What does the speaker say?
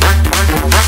Bye.